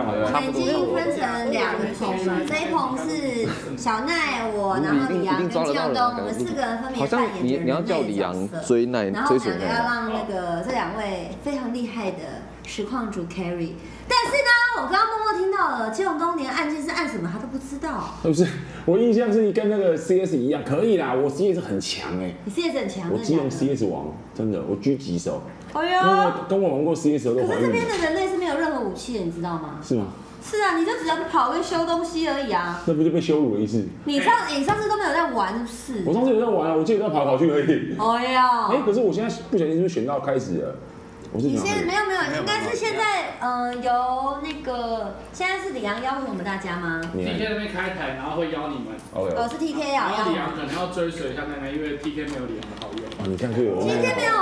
我像们已经分成两个棚了，这一棚是小奈我，然后李阳跟季永东，我们四个人分别好像扮演着你你要叫李阳的角色。追奈然后两个要奈，让那个这两位非常厉害的实况主 carry，但是呢，我刚刚默默听到了，金永东连按键是按什么他都不知道，不是？我印象是跟那个 CS 一样，可以啦，我 CS 很强哎，你 CS 很强，我基隆真的假的 CS 王，真的，我狙击手，哎跟我呦，跟我玩过 CS 的都怀孕了，可是这边的人类是没有任何武器的，你知道吗？是吗？是啊，你就只要跑跟修东西而已啊。那不就被羞辱了一次？你上你上次都没有在玩，是不是？我上次有在玩啊，我记得在跑来跑去而已。哎呀，哎，可是我现在不小心是不是选到开始了？我是你现在没有没有，应该是现在嗯由那个现在是李阳邀请我们大家吗？你 TK 那边开台，然后会邀你们，哦是 TK 然啊，然后李阳可能要追随一下奈奈，因为 TK 没有李阳的好友，啊，你看就有今天没有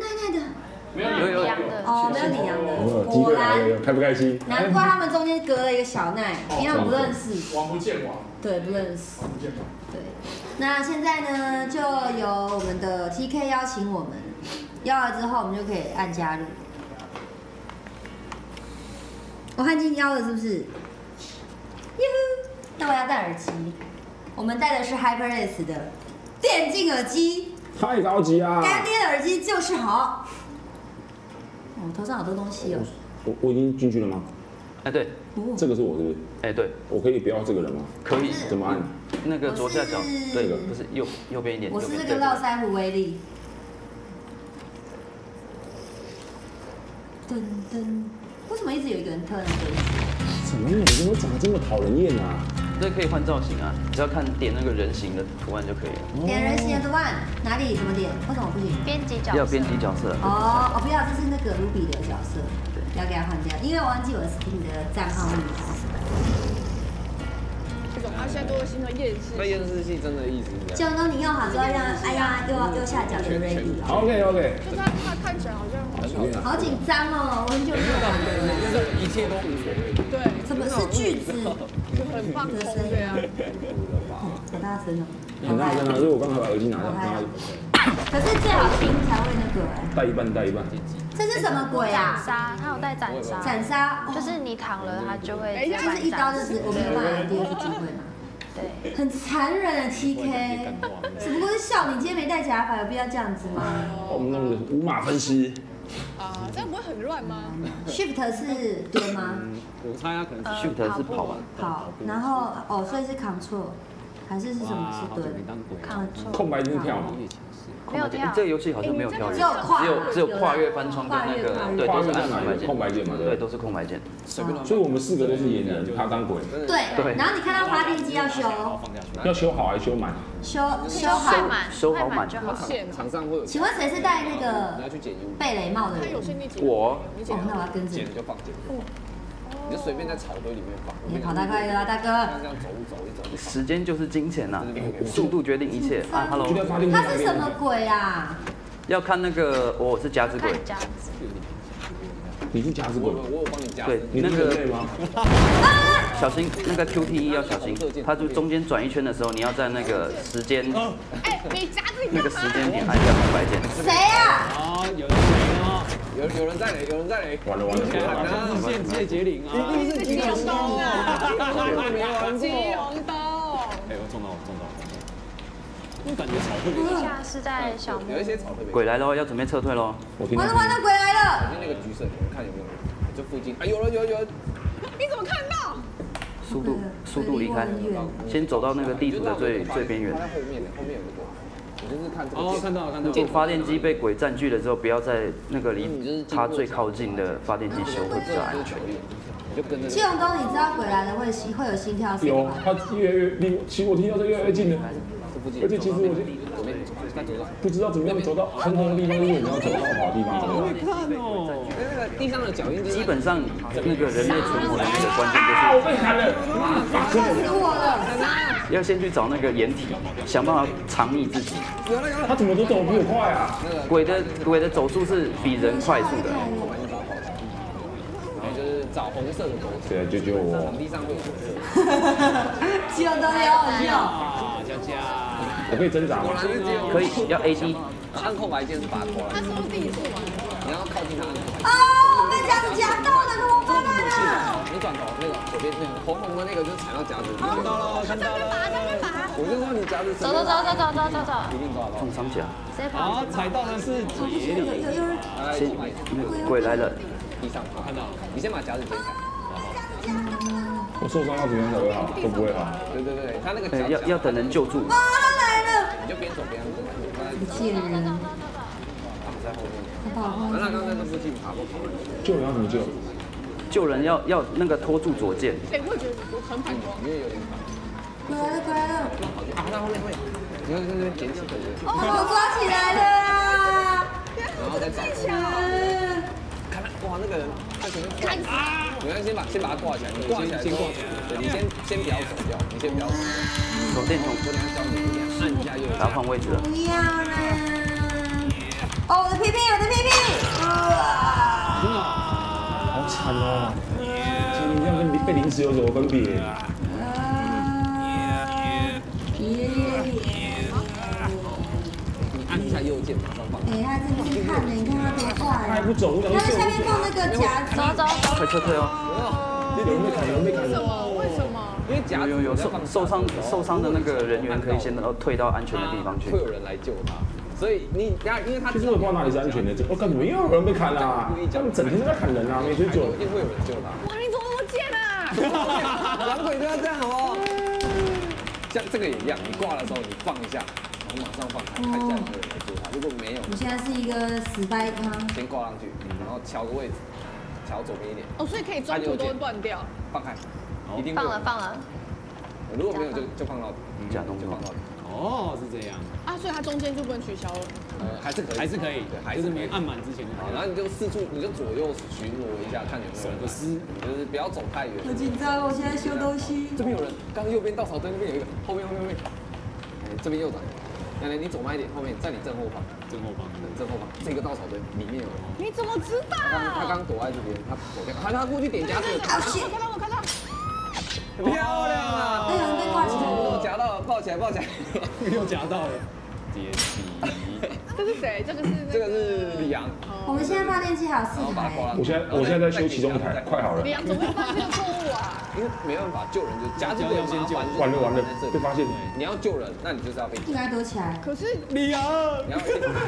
奈奈的没有有有李阳哦，没有李阳的果然？开不开心？难怪他们中间隔了一个小奈，因为不认识，王不见王，对，不认识。王不见王。对，那现在呢，就由我们的 TK 邀请我们，邀了之后，我们就可以按加入。我汉金邀了是不是？耶呼，那我要戴耳机。我们戴的是 HyperX 的电竞耳机，太高级啊！干爹的耳机就是好。哦，头上好多东西哦。我我已经进去了吗？哎对，哦这个是我是不是？哎对，我可以不要这个人吗？可以。怎么按？那个左下角对，不是右右边一点，我是这个络腮胡威力。噔噔，为什么一直有一个人特那个？怎么你怎么长得这么讨人厌啊？对，可以换造型啊，只要看点那个人形的图案就可以了。点人形的图案哪里？怎么点？为什么不行？编辑角色要编辑角色，哦，哦，不要，这是那个卢比的角色，要给他换掉，因为我忘记我的 Steam 的账号密码他现在都会新的厌世。那验视器真的意思是这样。就当你用好之后，让哎呀右右下角的 ready 哦。OK OK，就是他他看起来好像好紧张哦，我很久没有玩了。一切都无所谓。是句子？就很放空对啊。好大声哦！很大声啊！因为我刚才把耳机拿掉，可是最好听才会那个哎。带一半带一半。这是什么鬼斩啊？杀，他有带斩杀，斩杀，哦就是你躺了，他就会就是一。刀就是我没有办法有第二次机会嘛。对，很残忍的 TK，只不过是笑你今天没戴假发，有必要这样子吗我们弄个五马分尸，啊，这样不会很乱吗？？Shift 是蹲吗？我猜他可能是 Shift 是跑完，好，然后哦，所以是 Control，还是是什么是蹲？扛错，空白就是跳嘛。没有跳这个游戏好像没有跳跃，只有跨只有只有跨越翻窗跟那个，对，都是按空白键，空白键嘛，对，都是空白键。所以我们四个都是演员，他当鬼，对，然后你看到发电机要修，要修好还是修满？修修好。快满，收好满就好。线啊，场上会有，请问谁是戴那个贝雷帽的人？我你剪哦，那我要跟着剪。就放剪，你就随便在草堆里面放。你跑太快了啊，大哥。这样走一走一走。时间就是金钱呐，速度决定一切啊！Hello，他是什么鬼啊？要看那个我是夹子鬼看，夹子，你是夹子鬼我，我有帮你夹。对你那个？小心那个 QTE 要小心，它就中间转一圈的时候，你要在那个时间哎，你夹自己那个时间点按下空白键。谁啊？啊，有人雷哦，有有人在雷，有人在雷。完了完了完了完了！然线谢杰林啊，一定是金红刀啊！没玩激过。红灯。哎，我中到我中到，我感觉草特别地下是在小木有一些草特别。鬼来了，要准备撤退喽。我听完了完了，鬼来了！那个橘色，看有没有？这附近哎，有人有人有人。你怎么看到？速度速度离开，先走到。那个地图的最最边缘他。在后面的，后面有。我就是看这个。哦，看到了看到了。如果发电机被鬼占据了之后，不要在那个离它最靠近的发电机修，会比较安全。就跟着谢永东，你知道鬼来了会心会有心跳声有吗？，他越来越离我，其实我听到这越来越近了，这附近。而且其实我就。不知道怎么样走到很红的地方，因为你要走到好的地方。看哦，那个地上的脚印，基本上那个人类存活的那个关键啊，我就被砍了！吓死我了！是要先去找那个掩体，想办法藏匿自己。他怎么都走比我快啊？鬼的鬼的走速是比人快速的。然后就是找红色的狗子，对啊，救救我！地上会有红色。谢永东也好笑。啊，佳佳，我可以挣扎吗？可以要 AD，按空白键是把它拖来，他是不是第一次玩？你要靠近他。哦，我被夹子夹到了，转头那个左边那个红红的那个就是踩到夹子，看到了，看到了。我就说你夹子走走走走走走走走，一定抓到。重伤甲，好，。踩到的是杰里，来，先鬼来了，地上看到了。你先把夹子捡起来。我受伤要怎样才会好？都不会好。对对对，他那个哎要要等人救助，啊，他来了，你就边走边走，不见人，躺在后面。他跑后那刚才。那附近爬过跑了，救人要怎么救？救人要要那个拖住左键，哎，我也觉得我很反光。因为有点反。回来了，回来了！啊，那后面后面，你看在那边捡起来？哦，我抓起来了啊！然后再找。嗯看他，哇，那个人在前面干啊！你看先把先把他挂起来，你挂起来，先挂起来。对，你先先不要走掉，你先不要走。手电筒我等下教你一点，按一下右然后换位置了，不要啦！哦，我的屁屁，我的屁屁！你这样跟被临时有什么分别？你按一下右键，马上放。哎，他真的是看的，你看他多坏啊！他还不走，他在下面放那个夹子，走走走，快撤退哦！有人被砍，有人被砍为。什么？为什么？因为夹有有有受受伤受伤的那个人员可以先到退到安全的地方去会。有人来救他，所以你等下，因为他其实我也不知道哪里是安全的，这我感觉没有人被砍啦，他们整天都在砍人啊，没追一究。定会有人救他。哇，你怎么那么贱啊？狼鬼都要这样好不好？像这个也一样，你挂的时候你放一下，然后马上放开，看一下有没有人来救他。如果没有，你现在是一个死掰汤，先挂上去，然后调个位置，调左边一点，哦，所以可以中途都会断掉。放开，一定放了放了，如果没有就就放到底，假动作就放到底。哦，是这样，啊，所以它中间就不能取消了。呃，还是可以，还是可以对，，还是没按满之前就好，然后你就四处，你就左右巡逻一下，看有没有人来手个丝就是不要走太远。好紧张，我现在修东西。这边有人，刚刚右边稻草堆那边有一个，后面后面后面，哎，这边右转，奶奶你走慢一点，后面在你正后方，正后方。正后方这个稻草堆里面有人，你怎么知道？他刚他刚躲在这边，他躲掉，他他过去点夹子，好险！我看到，我看到。抱起来抱起来，又夹到了，接起，这是谁？这个是这个是李阳，我们现在发电机还有四台，我现在我现在在修其中一台，快好了李。阳怎么会犯这个错误啊？因为没办法救人，就夹子要先救完了完了，被发现。你要救人，那你就是要被应该躲起来。可是李阳，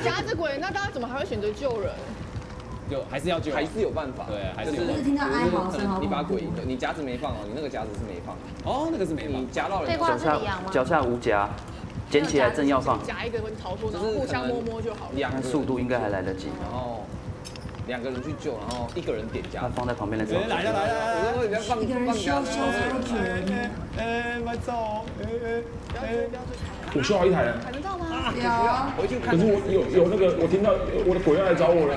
夹子鬼，那大家怎么还会选择救人？就还是要救，还是有办法，对还是有就我是听到哀嚎声，你？把鬼你夹子没放哦，你那个夹子是没放，哦，那个是没放你，夹到人这挂脚下？脚下无夹，捡起来正要放，夹一个人逃脱，然后就是互相摸摸就好了。两个人看速度应该还来得及。然后两个人去救，然后一个人点夹放在旁边的时候，哎来了来了来了，我说你要放一个人放夹子，修修超久呢，哎，慢走，哎哎，不要追，不要追，我修好一台了，还得到吗？有。回去看。可是我有有那个，我听到我的鬼要来找我了。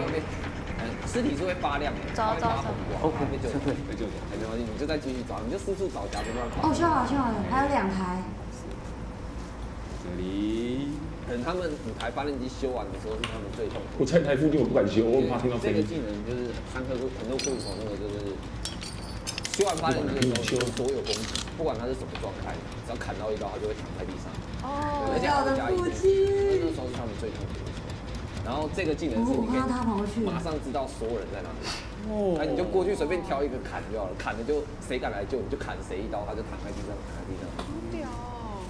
嗯，尸体是会发亮的，走它会发走红光。OK，就撤退。没救没关系，你就再继续找，你就四处找夹子乱跑哦，修好修好了，还有两台。这里，可能他们五台发电机修完的时候是他们最痛苦。我在台附近我不敢修，我很怕听到声音。这个技能就是三颗很多库口那个就是修完发电机的时候，就是所有攻击，不管它是什么状态，只要砍到一刀，它就会躺在地上。哦我的父亲那个时候是他们最痛苦。然后这个技能是你可以看到他跑过去马。上知道所有人在哪里，哦哎，你就过去随便挑一个砍就好了，砍了就谁敢来救你就砍谁一刀，他就躺在地上，躺在地上。屌，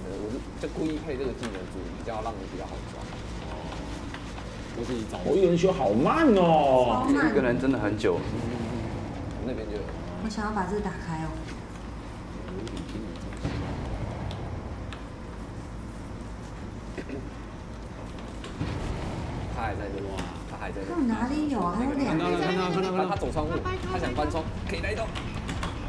呃我是就故意配这个技能组，比较让你比较好抓。都是以找我一个人修好慢哦。一个人真的很久，那边就有。我想要把这个打开哦。他还在这里，他还在这他里。们哪里有啊？还有两个。看到了看到了看到了他看到了，他走窗户，他想翻窗，可以来一刀。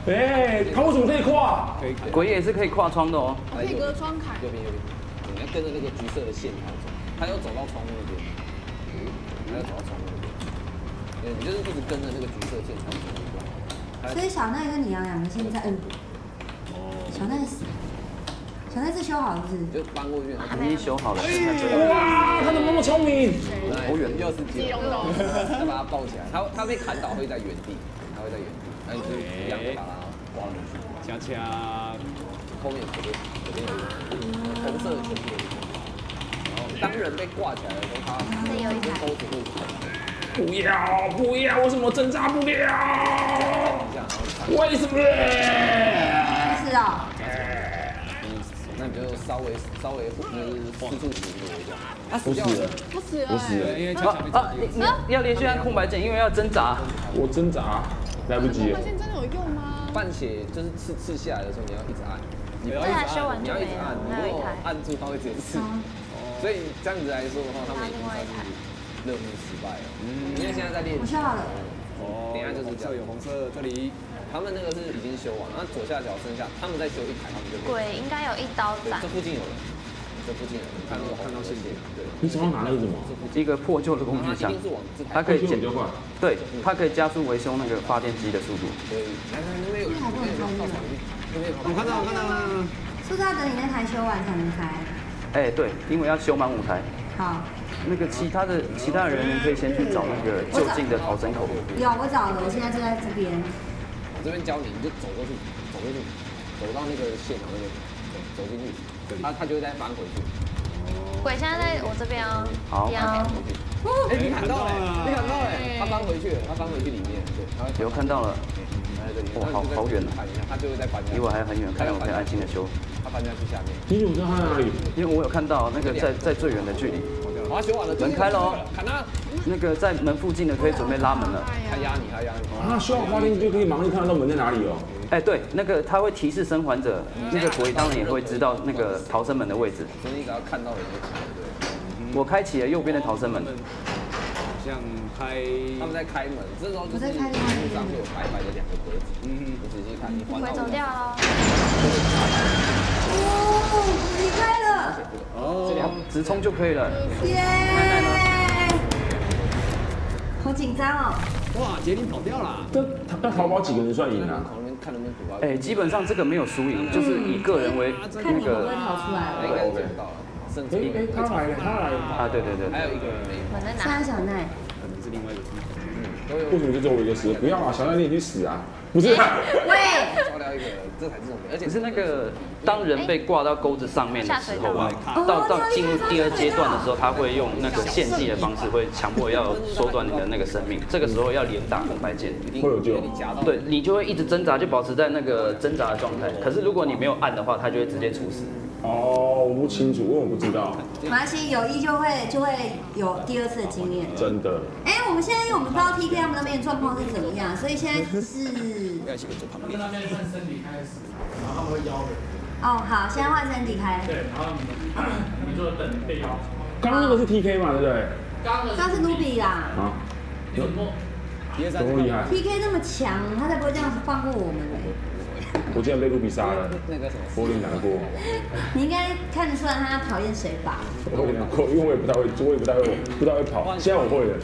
哎，他为什么可以跨？可以鬼也是可以跨窗的哦。可以隔窗砍。右边右边，你要跟着那个橘色的线条走，他要走到窗户那边，他要走到窗户那边。对，你就是一直跟着那个橘色线条走。所以小奈跟李阳两个现在，嗯，小奈是，小奈是修好了是不是？你就搬过去，已经修好了。哇，他怎么那么聪明？好远，又是基隆的再把他抱起来，他他被砍倒会在原地，他会在原地，那你就一样把它挂上去。恰恰，后面左边左边有一个红色的球体，然后当人被挂起来的时候，它这有一台钩子不要不要，为什么挣扎不了？一下，然后踩为什么？是哦，那你就稍微稍微就是四处巡逻一下。他死掉不死了了，，不死了、不死了，因为啊枪响啊！你你要连续按空白键，因为要挣扎。我挣扎来不及了发。现真的有用吗？半血就是刺刺下来的时候，你要一直按，你不要一直按，你要一直按了，，你如果。按住它会直接刺。所以这样子来说的话，他们已经算是任务失败了。嗯因为现在在练习。哦，等一下就是这样有红色，这里他们那个是已经修完，然后左下角剩下，他们在修一台，他们就。鬼应该有一刀对，斩。这，附近有人，这附近有人，看那个看到线点，对，你手上拿的是什么？一个破旧的工具箱它一定，是往这台，它可以减。对，它可以加速维修那个发电机的速度。对，来来那边有，那边有。我看到我看到了，是不是要等你那台修完才能开？哎，对，因为要修满五台。好，那个其他的其他的人。员可以先去找那个就近的逃生口。有我找了，我现在就在这边。我这边教你，你就走过去，走过去，走到那个现场那边，走走进去，他他就会再翻回去。鬼现在在我这边哦。好一样回去。哎，你看到了，你看到了，他翻回去了，他翻回去里面，对，有看到了，他在这里，哇好好远啊看一下，他就会再搬下。离我还很远，看来我可以安心的修。他搬下去下面，你怎么知道他在哪里？因为我有看到那个在在最远的距离，门开了哦那个在门附近的可以准备拉门了。他压你，他压你。啊，修好发电机就可以马上看得到门在哪里哦。哎，对，那个他会提示生还者，那个鬼当然也会知道那个逃生门的位置。所以你只要看到人就开，对。我开启了右边的逃生门，好像开，他们在开门，这时候就是我在开另外一边路上就有白白的两个格子，嗯你仔细看，你换鬼走掉了，哦，离开了，哦，直冲就可以了。耶！奈奈好紧张哦。哇，杰林跑掉了，这那淘宝几个人算赢啊？看能不能赌到。哎，基本上这个没有输赢，就是以个人为看那你会不会逃出来了。应该是做不到了，哎哎，他来了，他来了。啊，对对对还有，一个人没有，门在哪？三小奈，可能是另外一个出口。都有为什么就只有我一个死？不要啊，小奈你也去死啊！不是啊，喂，照料一个，这才是重点，而且是那个当人被挂到钩子上面的时候啊，哦到到进入第二阶段的时候，他会用那个献祭的方式，会强迫要缩短你的那个生命。这个时候要连打红白键，一定会有救对你就会一直挣扎，就保持在那个挣扎的状态。可是如果你没有按的话，他就会直接处死。哦，我不清楚，因为我不知道，没关系，有意就会就会有第二次的经验。真的。哎，我们现在因为我们不知道 TK 他们那边的状况是怎么样，所以现在是跟那边换身体开始，然后他们会邀人，哦好，现在换身体开，对，然后你们你就等被邀。刚刚那个是 TK 嘛，对不对？刚刚上次卢比啦啊，多么厉害！，TK 那么强，他才不会这样子放过我们嘞。我竟然被卢比杀了，那个什么，我有点难过。你应该看得出来他讨厌谁吧？我有点难过，因为我也不太会，我也不太会，不太会跑。现在我会了。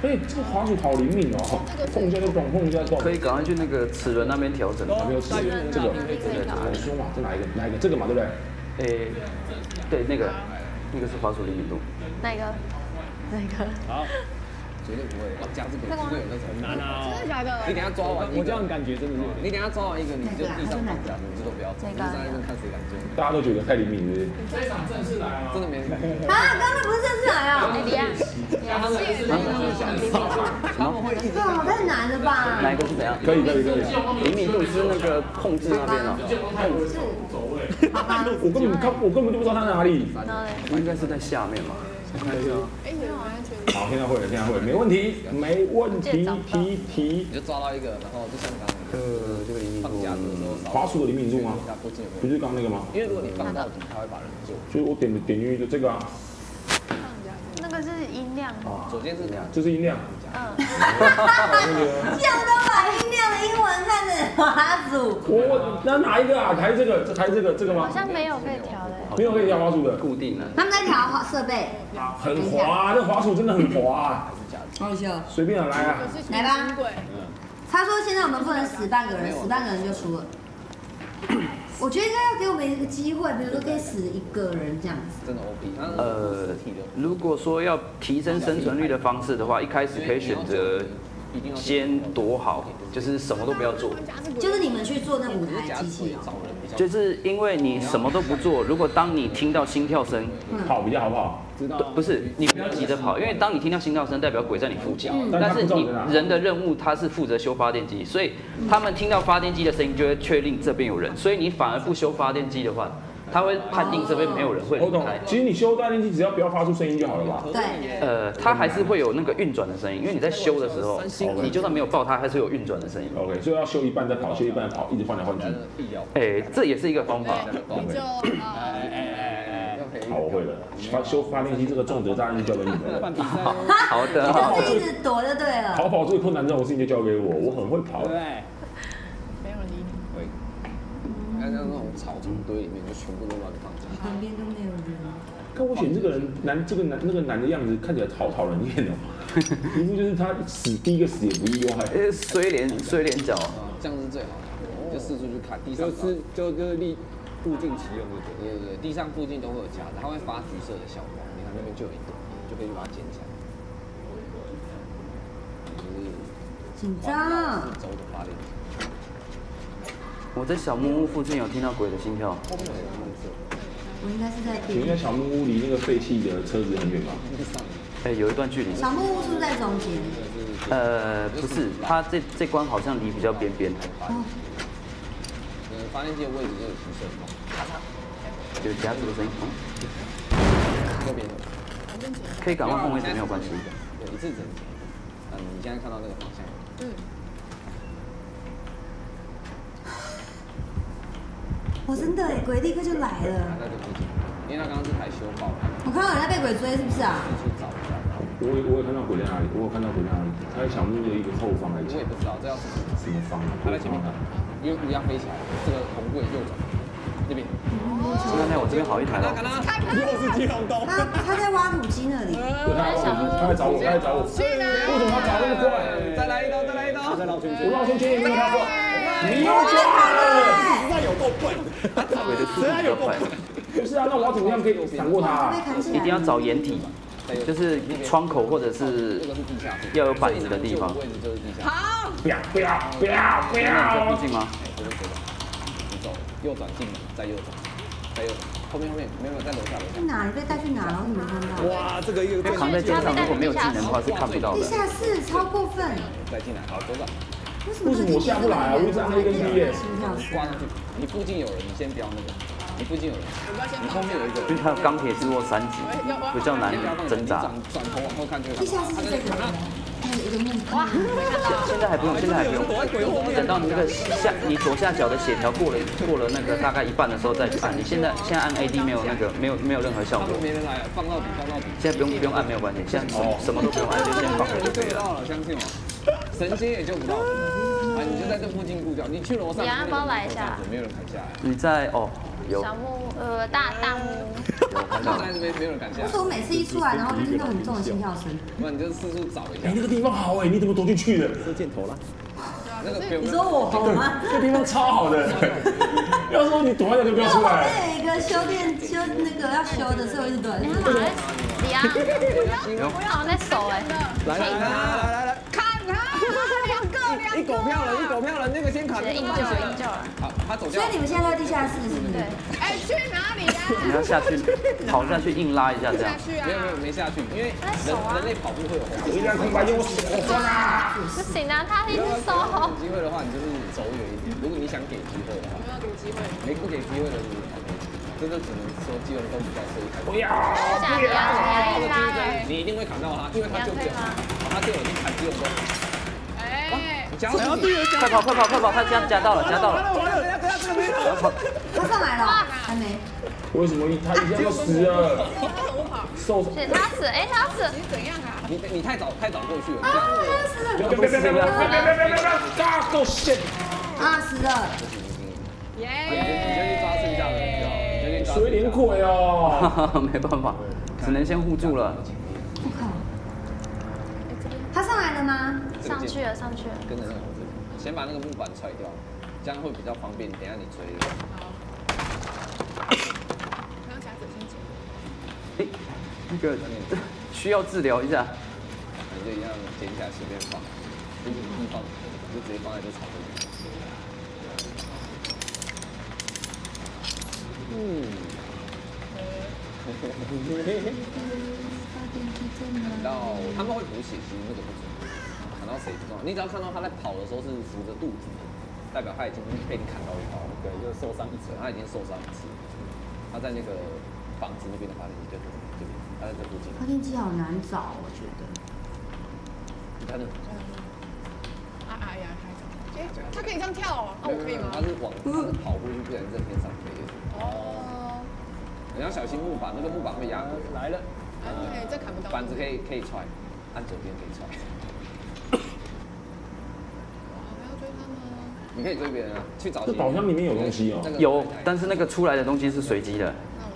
哎，这个滑鼠好灵敏哦，碰一下就动，碰一下就动。可以赶快去那个齿轮那边调整。还没有齿轮这个，我说嘛，这哪一个？哪一个？这个嘛，对不对？诶，对，那个那个是滑鼠灵敏度。哪个？哪个？绝对不会，夹这个不会有那种难啊真的假的？你等下抓完一个，我这样感觉真的是，你等下抓完一个，你就地上放假，你就都不要抓，你就在那边看谁敢追，大家都觉得太灵敏，是不是？这一场正式来了，真的没人敢。啊，刚刚不是正式来啊？哎，李安，李安，他们会一直哦，太难了吧？哪一个是怎样？可以，可以，可以。灵敏度是那个控制那边哦，好吧，我根本看，我根本就不知道他在哪里。应该是在下面嘛。哎，好像觉得好，现在会了，现在会，没问题，没问题，提提你。就抓到一个，然后就像刚刚呃，这个灵敏度放假的时候，滑鼠的灵敏度吗？不就？是刚那个吗？因为如果你放到底，它会把人救。就是我点的点进去就这个啊，个是音量，左键是两，这是音量。嗯，那个，这样都把音量的英文看成滑鼠，我我那哪一个啊？抬这个，这抬这个，这个吗好？像没有可以调的。没有可以调滑鼠的，固定的。他们在调滑设备，很滑，这滑鼠真的很滑啊。好笑。随便啊，来啊。来吧他说现在我们不能死半个人，死半个人就输了。我觉得应该要给我们一个机会，比如说可以死一个人这样子。真的 OP。呃实体的，如果说要提升生存率的方式的话，一开始可以选择先躲好，就是什么都不要做。就是你们去做那五台机器人。就是因为你什么都不做，如果当你听到心跳声，跑比较好不好？知道啊不是，你不要急着跑，因为当你听到心跳声，代表鬼在你附近。但是你人的任务，他是负责修发电机，所以他们听到发电机的声音，就会确定这边有人。所以你反而不修发电机的话，他会判定这边没有人会。其实你修发电机只要不要发出声音就好了吧？对，呃，它还是会有那个运转的声音，因为你在修的时候，你就算没有爆它，还是有运转的声音。OK，所以要修一半再跑，修一半再跑，一直换来换去。必要。哎，这也是一个方法。好，我会了。发修发电机这个重责大任就交给你们了。办比赛哦，好的，你就是一直躲就对了。逃跑最困难这种事情就交给我，我很会跑对不。对？没有人理你。会。你看像那种草丛堆里面，就全部都乱放。旁边都没有人。看我选这个人男，这个男那个男的样子看起来好讨人厌哦，一副就是他死第一个死也不意外。呃，衰脸衰脸角，啊，这样是最好就四处去看，地上就是就就是立附近其用，就对。对对对，地上附近都会有夹子，它会发橘色的小光，你看那边就有一个，就可以把它捡起来。紧张。四周的发电机，我在小木屋附近有听到鬼的心跳。后面有蓝色，我应该是在请问一下，小木屋离那个废弃的车子很远吗？地上哎，有一段距离。小木屋是不是在中间？呃，不是，它这这关好像离比较边边，哦，发电机的位置就有橘色的光，有夹住的声音。嗯这边有。可以赶快换位置没有关系。对，一次整体。嗯，你现在看到那个方向，嗯我真的哎，鬼立刻就来了。在这附近，因为他刚刚是台修爆了，我看到有人在被鬼追，是不是啊？我有我有看到鬼在哪里，我有看到鬼在哪里，他在小木屋的一个后方还是我也不知道这要是什么，什么方啊？它在前面看，因为乌鸦飞起来，这个红柜右转，那边。现在我这边好一台了。又是金龙刀。他他在挖土机那里。他他在找我，他在找我。去哪？为什么他找那么快？再来一刀，再来一刀，再绕圈圈我。绕圈圈也没有他快，你又太好了实在有够笨，鬼的速度比较快，不是啊？那我要怎么样可以闪过他。一定要找掩体，就是窗口或者是这个是地下室，要有板子的地方位置就是地下室。好，不要不要不要不要你在要附！近吗？哎，这边走，你走，右转进门，再右转，再右转，后面后面没有在楼下楼下去。哪里被带去哪了？我怎么没看到？哇，这个一个扛在肩上，如果没有技能的话是看不到的地的。下室超过分，再进来，好，左转，为什么我下不来啊我一直按 A 跟 B 耶心跳声挂上去。你附近有人，你先不要那个，你附近有人，你后面有一个人，因为它有钢铁之握三级，比较难挣扎。转转头往后看就会地下室是这个，还有一个木哇，现在还不用，现在还不用。等到你那个下你左下角的血条过了过了那个大概一半的时候再去按。你现在现在按 AD 没有那个没有没有任何效果。没人来，放到底，放到底。现在不用不用按没有关系，现在什么什么都不用按，就先放着就可以了。相信我，神仙也救不到。啊，你就在这附近顾脚，你去楼上。你要帮我来一下没有人敢下来。你在哦有小木呃大大木看到就在这边，没有人敢下来为什。么 我每次一出来，然后就听到很重的心跳声？那你就四处找一下哎，。那个地方好哎，你怎么躲进去的？射箭头了。那个你说我好吗？这地方超好的，要说你躲在那就不要出来。边有一个修电修那个要修的，所以我一直躲在你那好像李安，我好像在守哎，来来来来来。一狗票了，一狗票了，那个先卡，那个应救慢应救了，好，他走掉所以。你们现在在地下室是不是？对，哎，去哪里呀？你要下去跑下去硬拉一下这样下。去啊没！有没有没下去，因为人人类跑步会有红我一辆空白用我手酸啊！不行啊，他一直收，有机会的话，你就是走远一点。如果你想给机会的话，没有给机会。没不给机会的就是 OK，这就只能说基隆都比较适合开不要下不你要你要！要硬拉哎，你一定会砍到他，因为他就这样，他就已经砍基隆都。快跑快跑快跑！他夹夹到了夹到了，完了，等下等下这个没不要跑！他上来了，还没。为什么他一下就死了？受是他死，哎他死，你怎样啊？你你太早太早过去了，啊，死了！不要不要不要不要不要不要不要不要不要！嘎够线！啊，死了！你就你先去抓剩下的你先去抓。水灵鬼哦！没办法，只能先护住了。我靠！他上来了吗？上去了上去了，跟着那个猴子，先把那个木板踹掉，这样会比较方便。等一下你追的时候。刚刚夹子先剪。哎，那个需要治疗一下。你就一样捡起来随便放，就是地放，你就直接放在这草里面。嗯，砍到他们会补血，其实那个不准，砍到谁不重要，你只要看到他在跑的时候是扶着肚子的，代表他已经被你砍到一刀了，对，就是受伤一次，。他已经受伤一次，他在那个房子那边的发电机就这这边，他在这附近，发电机好难找，我觉得。你看那个。啊哎呀。哎，他可以这样跳哦，那我可以吗他？是往他是跑过去，不然在天上飞。哦，你要小心木板，那个木板会压过。来了，哎，对，这砍不到。板子可以可以踹，按左边可以踹。不要追他们哦。你可以追别人啊，去找。这宝箱里面有东西哦那个有，但是那个出来的东西是随机的，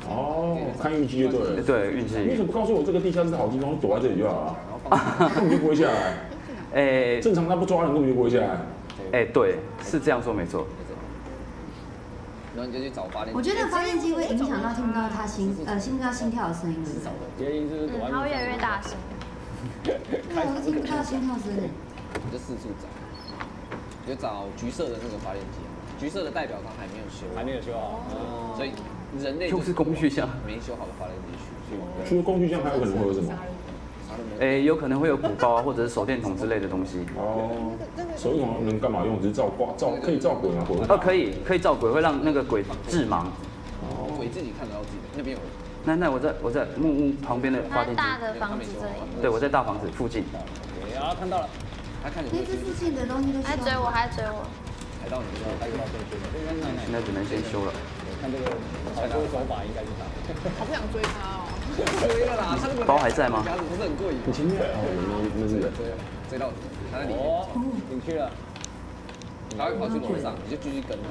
哦，看运气就对了。对，运你为什气。么不告诉我这个地下室好地方，躲在这里就好了？根本就不会下来。哎正常他不抓人，根本就不会下来。哎，对，是这样说没错。然后你就去找发电机。我觉得发电机会影响到听不到他心呃听不到心跳的声音，对不对？原因是躲在嗯，它会越来越大声。对，我都听不到心跳声。你 就四处找，你就找橘色的那个发电机，橘色的代表它还没有修，还没有修好。所以人类就是工具箱没修好的发电机去去除了工具箱，还有可能会有什么？哎，有可能会有鼓包啊，或者是手电筒之类的东西。哦，手电筒能干嘛用？只是照挂照，可以照鬼吗？鬼哦，可以，可以照鬼，会让那个鬼致盲。鬼自己看得到自己的，那边有，那那我在我在木屋旁边的发它电机，大的房子这里，对我在大房子附近。对啊，看到了，他看你会那这附近的东西都是还追我，还追我。现在只能先修了。看这个手法应该是他。好不想追他哦。追了啦，他那个包还在吗夹子不是很过瘾吗？你前面哦，那那是追了追追到你，他在里面，哦，进去了。他会跑去楼上，你就继续跟他。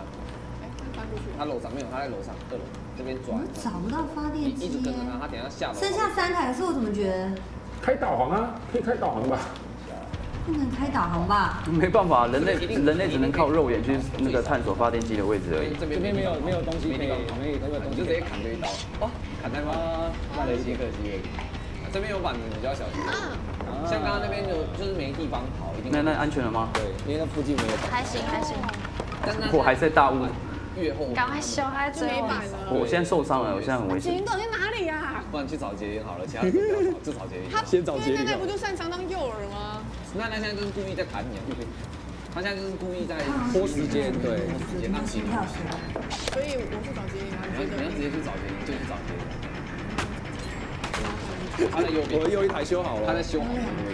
哎，他翻过去。他楼上没有，他在楼上二楼这边转我，找不到发电机耶一直跟着。他，他等下下楼。剩下三台，可是我怎么觉得开导航啊，可以开导航吧？不能开导航吧？没办法，人类人类只能靠肉眼去那个探索发电机的位置而已。这这边没有没有东西可以，没地方跑，没有那个东西你就直接砍这一刀，哇，砍在吗？那雷击可惜这边有板子，你就要小心。像刚刚那边有就是没地方跑，一定那那安全了吗？对，因为那附近没有板。还行还行，但是我还在大雾，越后，赶快修，还追我。就没板了。我现在受伤了，我现在很危险。杰林到底在哪里呀？不然去找杰林好了，其他的不要找，就找杰林。他先找杰里那那不就擅长当诱饵吗？那他现在就是故意在弹你啊，他现在就是故意在拖时间，对。拖时间让心杰林。跳起来。所以我去找杰林啊，你要？直接去找杰林，就去找杰林。他在右边我，右一台修好了。他在修好，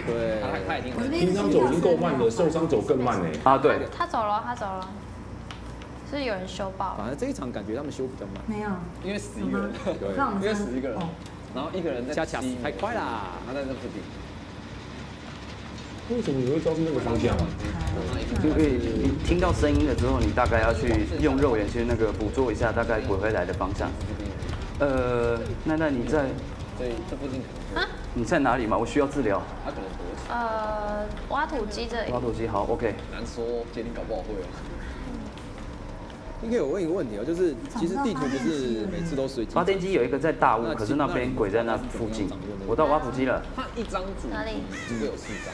对他他已经平常走已经够慢了，受伤走更慢呢。啊，对，他走了，他走了，是有人修爆。反正这一场感觉他们修比较慢。没有，因为死一个人，对 因为死一个人哦，然后一个人在加强太快啦他在这附近。为什么你会照是那个方向？因为你听到声音了之后，你大概要去用肉眼去那个捕捉一下大概鬼回来的方向。呃，那那你在对这附近可能你在哪里嘛？我需要治疗。他可能躲起，呃，挖土机这里挖，土机好，OK。难说，杰林搞不好会哦。应该有问一个问题哦，就是其实地图不是每次都随机。发电机有一个在大屋，可是那边鬼在那附近。我到挖土机了，他一张纸哪里只会有四张，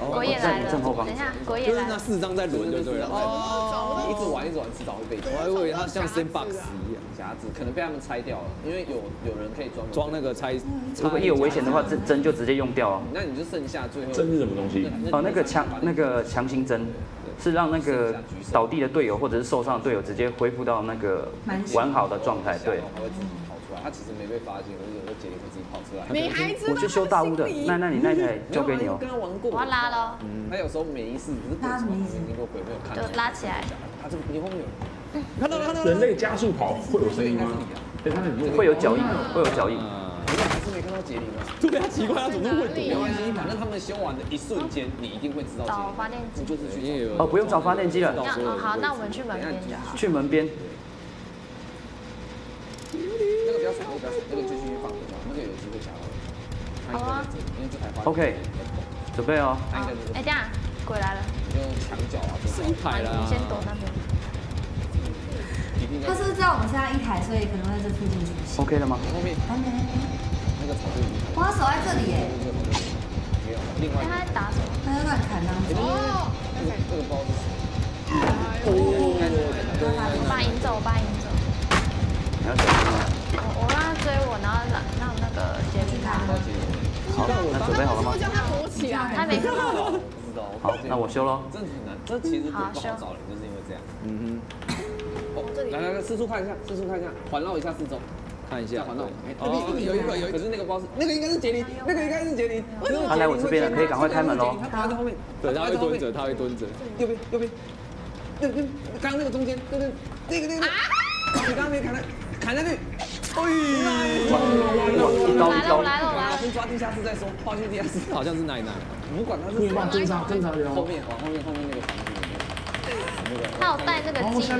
哦鬼也来了。在你正后方等一下，鬼就是那也来了。四张在轮就对了。哦你一直玩一直玩，迟早会被我还以为它像 Sandbox 一样，夹子，可能被他们拆掉了，因为有有人可以装装那个拆。如果一有危险的话，针针就直接用掉哦。那你就剩下最后针是什么东西？哦，那个强那个强行针是让那个倒地的队友或者是受伤的队友直接恢复到那个完好的状态。对，他其实没被发现，可是有时候杰林会自己跑出来。女孩子我去修大屋的，那那你那台 交给你哦跟。他玩过，我要拉喽，他有时候没事，只是鬼从旁边经过，鬼没有看就到。拉起来。他这你后面有人，看到了看到。人类加速跑会有声音吗？对，会有脚印，会有脚印。你还是没看到杰林吗？对啊，奇怪，他怎么那么会躲？没关系，反正他们修完的一瞬间，你一定会知道。找发电机你。就是去哦，不用找发电机了，好，那我们去门边就好。去门边。那个不要闪，那个不要闪，那个就继续放着吧，那个有机会夹到。他应该在这里，因为这台发 OK 准备哦。哎，这样，鬼来了，你用墙角啊，是一排了先躲那边。他是不是知道我们现在一台，所以可能会在这附近出现？OK 了吗？后面还没，那个草就已经哇，守在这里耶。另外哎，他在打什么？他在乱砍当中。哦，这个这个不知道是谁，哦，我把他引走，我把他引走。你要小心哦。我让他追我，然后让让那个杰米他。好，那准备好了。吗？叫他躲起来。他没看到。不知道。好，那我修喽。真的很难，这其实不好找人，就是因为这样。嗯哦，来来来，四处看一下，四处看一下，环绕一下四周，看一下环绕。哎，哦，有一个有一个，可是那个包是那个应该是杰林，那个应该是杰林。他来我这边了，可以赶快开门喽。他在后面，对，他会蹲着，他会蹲着。右边，右边，对对，刚刚那个中间，对对，那个那个，你刚刚没看到，砍下去。哎，一刀一刀。来了来了，先抓地下室再说，抱歉地下室。好像是奶奶，不管他是。可以帮侦查侦查员后面往后面后面那个房子里面。他有带那个技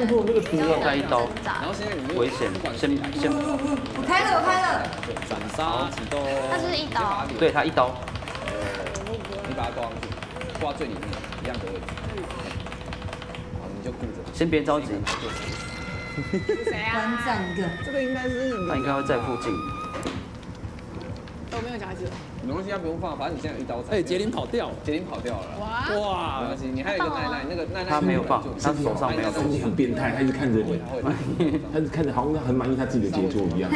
能，带一刀，然后现在你危险，先先。我开了，我开了。斩杀启动。他是一刀。对他一刀。你把它挂上去，挂最里面一样的位置。好，你就顾着。先别着急。谁啊？观战一个。这个应该是。他应该会在附近。都没有夹子。没关系，他不用放，反正你现在有一刀斩。哎，杰林跑掉，杰林跑掉了。哇哇！没关系，你还有一个奈奈，那个奈奈他没有放，他手上没有。身体很变态，他一直看着你，他一直看着，好像他很满意他自己的杰作一样。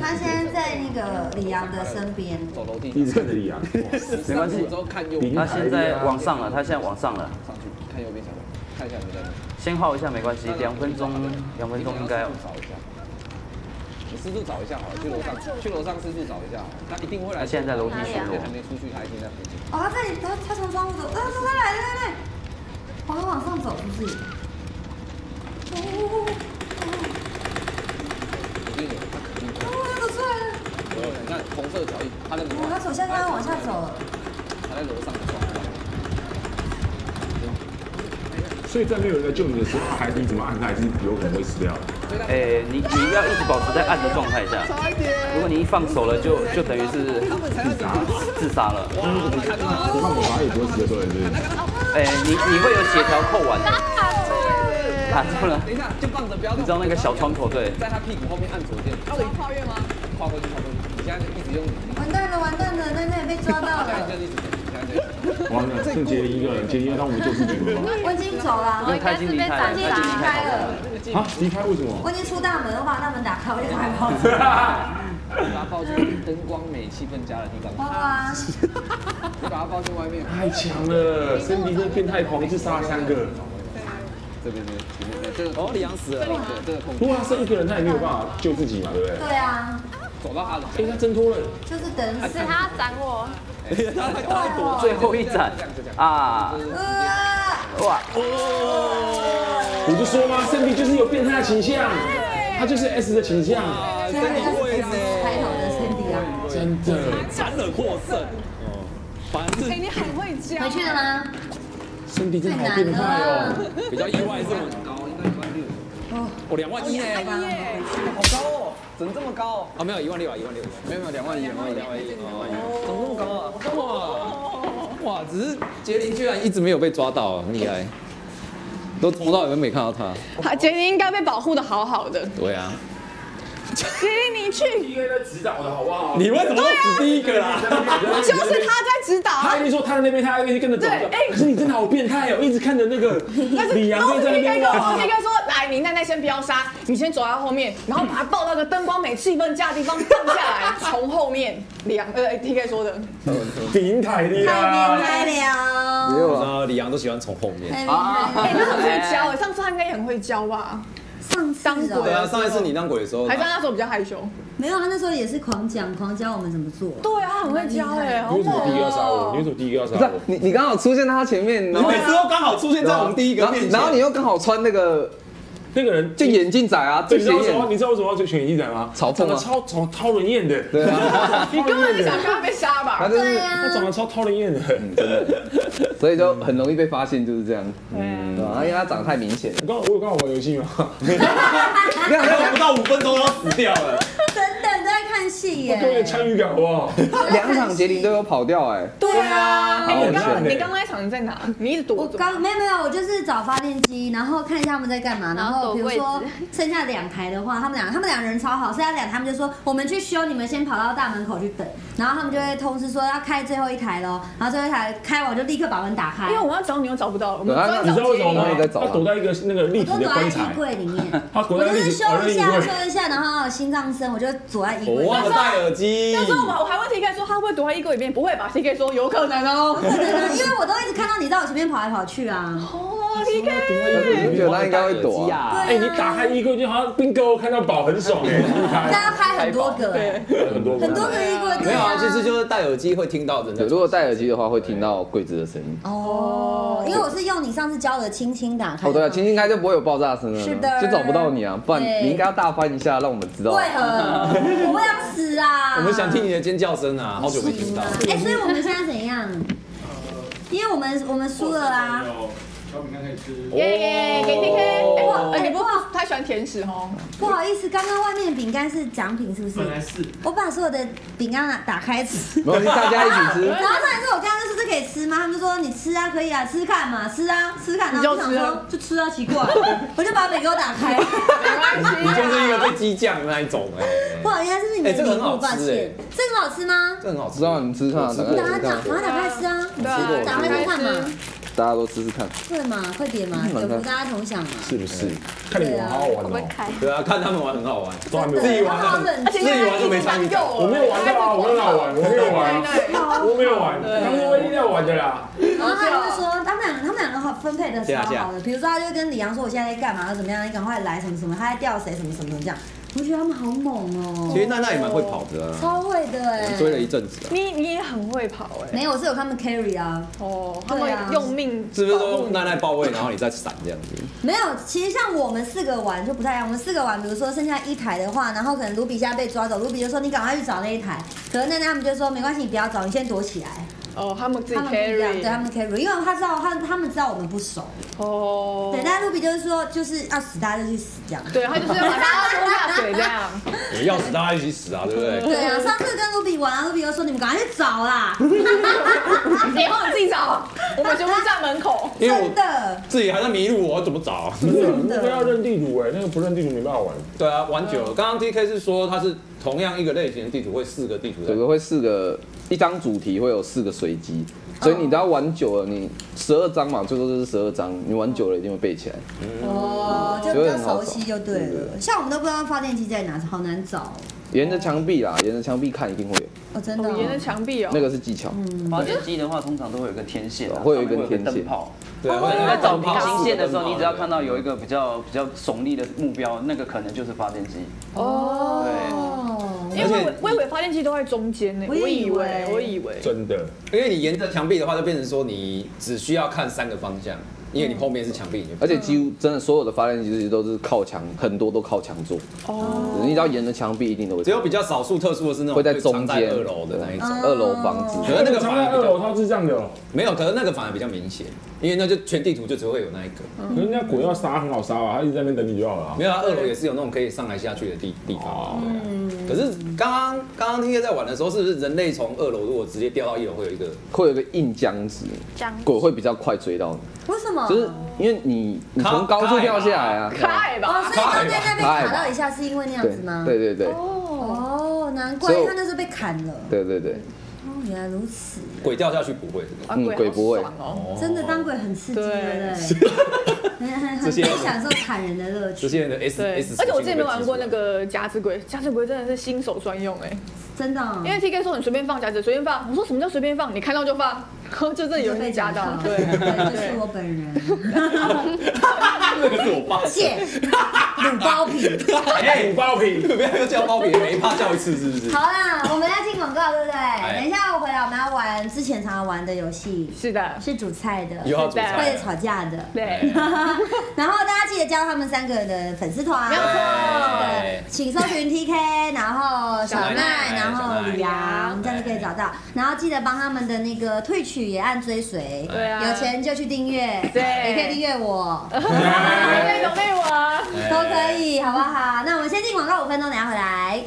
他现在在那个李阳的身边，走楼梯，一直看着李阳，没关系。他现在往上了，他现在往上了。上去看右边看一下有没有在那。先耗一下没关系，两分钟，两分钟应该。找一下。你四处找一下好了，去楼上，去楼上四处找一下，他一定会来。他现在在楼梯巡逻，还没出去，他一定在附近。哦，他在，他他从窗户走，啊，他来来来来，往往上走是不是？哦。我跟你讲，他肯定。哦，他走出来了。有，你看红色的脚印，他在。哦，他走下刚刚往下走了。他在楼上的窗户。所以在没有人在救你的时候，还你怎么按他，还是有可能会死掉。哎，你你要一直保持在按的状态下。如果你一放手了，就就等于是自杀，自杀了。不放手，他也不会死的，对不对？哎，你你会有血条扣完的。卡住了。等一下，就放着，不要。你知道那个小窗口对？在他屁股后面按左键。要我跨越吗？跨过去，跨过去。你现在一直用。完蛋了，完蛋了，奈奈被抓到了。完了，剩杰林一个人，杰林要当我们救自己了吗？我已经走了，我应该是被他已经离开了。啊，离开为什么？我已经出大门，我把大门打开，我就赶快跑。把它抱进灯光美、气氛佳的地方。抱啊！你把它抱进外面。太强了，身体这变态狂，一次杀了三个。这边这边这个哦，李阳死了。这个如果他剩一个人，他也没有办法救自己嘛，对不对？对啊。走到他了，哎，他挣脱了。就是等是他斩我。他他躲最后一斩啊！哇！我就说嘛，身体就是有变态的倾向，他就是 S 的倾向。真的会呢。开头的身体啊，真的。残忍获胜。哦。哎，你很会教。回去了吗？身体真的好变态哦。比较意外是吗？高应该一万六。哦，我两万一耶。好高哦。怎么这么高？啊，没有一万六啊，一万六，没有没有两万一，两万一，两万一，两万一，怎么这么高啊？哇哇，只是杰林居然一直没有被抓到，很厉害，都从头到尾都没看到他。杰林应该被保护的好好的。对啊。杰林，你去。因为在指导的好不好？你为什么指第一个啦？就是他在指导。他跟你说他在那边，他在那边跟着走。对，可是你真的好变态哦，一直看着那个李阳在那边。我应该说，来，你奈奈先不要杀，你先走到后面，然后把他抱到个灯光美、气氛佳的地方放下来，从后面。李阳，呃，T K 说的。变态的太变态了。没有啊，李阳都喜欢从后面。哎，他很会教哎，上次他应该也很会教吧？上当鬼啊！上一次你当鬼的时候，还是那时候比较害羞。没有，他那时候也是狂讲、狂教我们怎么做。对啊，很会教哎。你为什么第一个要杀我？你为什么第一个要杀我？你你刚好出现在他前面，你每次都刚好出现在我们第一个面前，然后你又刚好穿那个那个人就眼镜仔啊，你知道为什么？你知道为什么要选眼镜仔吗？嘲讽啊！超超超人厌的。对啊。你根本就想看他被杀吧？对啊。他长得超超人厌的，真的。所以就很容易被发现，就是这样。嗯。对吧？因为他长得太明显。你刚我有刚好玩游戏吗？你看，还不到五分钟要死掉了。戏。气多一点。参与感好不好？两场杰林都有跑掉哎，对啊，哎，你刚好你刚那一场你在哪？你一直躲我。刚没有没有，我就是找发电机，然后看一下他们在干嘛，然然后比如说剩下两台的话，他们俩他们两人超好，剩下两台他们就说我们去修，你们先跑到大门口去等，然后他们就会通知说要开最后一台喽，然后最后一台开完我就立刻把门打开因为，我要找你又找不到，我们你知道为什么他他躲在一个那个立体我都躲在衣的棺材，柜里面，他躲我就是在立体修一下修一下，然后心脏声我就躲在衣柜里面。我忘了戴耳机那时候我我还问 TK 说他会不会躲在衣柜里面，不会吧？TK 说有可能哦。不可能啊，因为我都一直看到你在我前面跑来跑去啊。哦，TK，我觉得他应该会躲啊。对你打开衣柜就好像 bingo 看到宝很爽哎，大家开很多个对，很多很多个衣柜，对没有啊，啊。其实就是戴耳机会听到真的。如果戴耳机的话，会听到柜子的声音。哦，因为我是用你上次教的轻轻打开。哦，对啊，轻轻开就不会有爆炸声了，是的就找不到你啊，不然你应该要大翻一下，让我们知道。为何？我会要死啊！我们想听你的尖叫声啊，好久没听到。哎，所以我们现在怎样？因为我们我们输了啊。小饼干可以吃。耶耶，给 K K。哎，哇哎，你不哇太喜欢甜食哦？不好意思，刚刚外面的饼干是奖品，是不是？本来是我把所有的饼干打打开吃。大家一起吃。然后上一次我刚刚说这可以吃吗？他们就说你吃啊，可以啊，吃吃看嘛，吃啊，吃吃看。然后我就想说就吃啊，奇怪，我就把饼给我打开。没关系，你就是一个被激酱的那一种哎，哇，原来这是你们的礼物，哎这个很好抱吃歉。这个很好吃吗？这很好吃啊，你吃看啊，打你打开打把它打开吃啊，打开吃看嘛，大家都试试看。会吗，快点嘛，有福大家同享嘛。是不是？看你们玩好好玩哦？对啊，看他们玩很好玩。都还没有对，玩。自己玩就没参与感我没有玩到啊，我没有玩，我没有玩，我没有玩，他们唯一要玩的啦。然后他就会说，他们两个他们两个好分配的超好的，比如说他就跟李阳说我现在在干嘛，怎么样，你赶快来什么什么，他在钓谁什么什么什么这样，我觉得他们好猛哦。其实娜娜也蛮会跑的啊，超会的哎。追了一阵子啊。你你也很会跑哎。没有，我是有他们 carry 啊。哦，他们对啊用命是不是说奈奈报位，然后你再闪这样子？没有，其实像我们四个玩就不太一样。我们四个玩，比如说剩下一台的话，然后可能卢比现在被抓走，卢比就说你赶快去找那一台。可是奈奈他们就说没关系，你不要找，你先躲起来。哦，他们自己 carry 对，他。们 carry，因为他知道他他们知道我们不熟。哦，对，但是卢比就是说就是要死大家就去死这样。对，他就是要把大家拖下水这样。我们要死大家一起死啊，对不对？对啊，上次跟卢比玩啊，卢比就说你们赶快去找啦，以 后你自己找，我们全部站门口。真的。自己还在迷路，我怎么找啊？真的，那个要认地图哎，那个不认地图没办法玩。对啊，玩久了。刚刚 T K 是说他是同样一个类型的地图会四个地图在有个会四个，一张主题会有四个随机，所以你只要玩久了，你十二张嘛，最多就是十二张，你玩久了一定会背起来。哦，就比较熟悉就对了。像我们都不知道发电机在哪，好难找。沿着墙壁啦，沿着墙壁看一定会有，哦，真的沿着墙壁哦。那个是技巧。嗯发电机的话，通常都会有一个天线啊，会有一根天线灯泡。对在找平行线的时候，你只要看到有一个比较比较耸立的目标，那个可能就是发电机。哦。因为我以为我以为发电机都在中间呢，我以为我以为。真的，因为你沿着墙壁的话，就变成说你只需要看三个方向，因为你后面是墙壁，而且几乎真的所有的发电机其实都是靠墙，很多都靠墙做。哦。你只要沿着墙壁一定都会只有比较少数特殊的是那种会在中间二楼的那一种，二楼房子。可是那个藏反而比较在二楼，它是这样的哦。没有，可是那个反而比较明显，因为那就全地图就只会有那一个。可是人家鬼要杀很好杀啊，他一直在那边等你就好了啊。没有，啊，二楼也是有那种可以上来下去的地地方啊。对啊可是刚刚刚刚 T K 在玩的时候，是不是人类从二楼如果直接掉到一楼，会有一个会有一个硬僵直，僵鬼会比较快追到你，为什么？就是因为你你从高处掉下来啊，开吧。哦，所以他在那边卡到一下是因为那样子吗？对对对哦，难怪他那时候被砍了。对对对，哦，原来如此。鬼掉下去不会嗯鬼不会。真的当鬼很刺激，对对不对？很很很享受砍人的乐趣，这些人的 S 对 S，，而且我之前没玩过那个夹子鬼，夹子鬼真的是新手专用哎，真的哦。因为 T K 说你随便放夹子，随便放。我说什么叫随便放？你看到就放，就真的有人被夹到。对对，这是我本人。那个是我爸。谢卤包皮。哎，卤包皮，不要又叫包皮，每一趴叫一次是不是？好啦，我们要进广告，对不对？哎等一下我回来，我们要玩之前常常玩的游戏，是的，是煮菜的，又要煮菜会吵架的。对，然后大家记得加入他们三个的粉丝团，没有错对请搜寻 TK，然后小小奈奈，然后吕阳，这样就可以找到。然后记得帮他们的那个退也按追随，对啊，有钱就去订阅，对，也可以订阅我，也可以有妹我，都可以，好不好？那我们先进广告五分钟，等下回来。